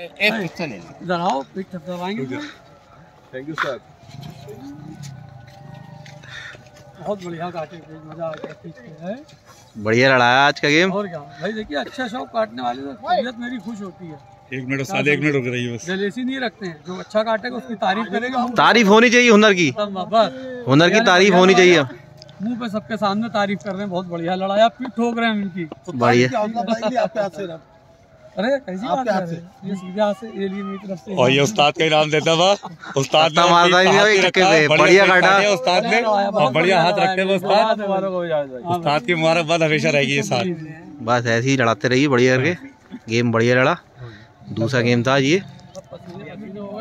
इधर आओ पीठ दबाएँगे थैंक यू सर बहुत बढ़िया काटे मज़ा आ गया है बढ़िया लड़ाया आज का गेम और क्या भाई देखिए अच्छा शौक काटने वाले तो तबीयत मेरी खुश होती है एक मिनट साले एक मिनट रुक रही है बस जलेसी नहीं रखते हैं जो अच्छा काटेगा उसकी तारीफ़ करेगा तारीफ़ होनी चाहिए हुनर की बस हुनर की तारीफ़ होनी चाहिए मुँह पे सबके सामने तारीफ़ कर रहे हैं बहुत बढ़िया लड़ाया पीठ ठोक रहे हैं इनकी बढ़िया अरे कैसी बात कर रहे हैं ये सीधे से तरफ़ से और ये उस्ताद का इनाम देता था। उस्ताद ने मारता ही नहीं, पे, बढ़िया काटा। उस्ताद ने। और बढ़िया हाथ रखते हुए उस्ताद। उस्ताद की मुबारकबाद हमेशा रहेगी ये साथ। बस ऐसे ही लड़ाते रहिए बढ़िया करके। गेम बढ़िया लड़ा। दूसरा गेम था आज ये।